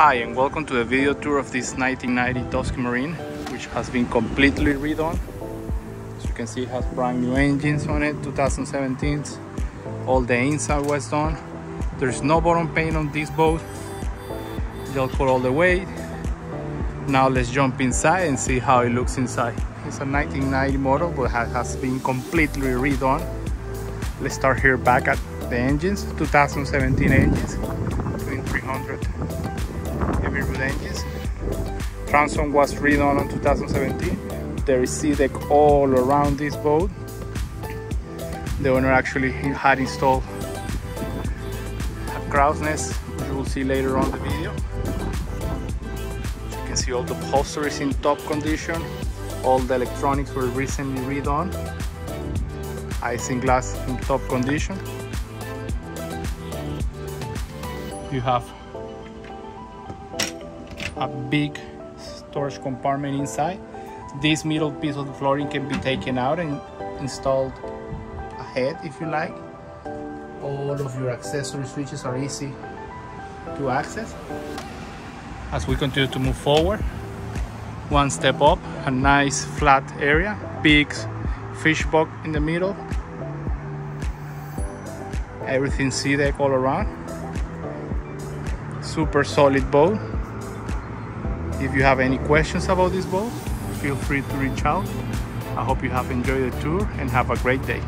Hi and welcome to the video tour of this 1990 Tusky Marine which has been completely redone. As you can see it has brand new engines on it, 2017. All the inside was done. There's no bottom paint on this boat. Just put all the weight. Now let's jump inside and see how it looks inside. It's a 1990 model but has been completely redone. Let's start here back at the engines, 2017 engines, twin 300 heavy root engines. Transom was redone in 2017. There is SeaDek all around this boat. The owner actually had installed a crow's nest, which you will see later on the video. You can see all the upholstery is in top condition. All the electronics were recently redone. Isinglass in top condition. You have a big storage compartment inside. This middle piece of the flooring can be taken out and installed ahead if you like. All of your accessory switches are easy to access. As we continue to move forward, one step up, a nice flat area, big fish box in the middle. Everything SeaDek all around. Super solid boat. If you have any questions about this boat, feel free to reach out. I hope you have enjoyed the tour and have a great day.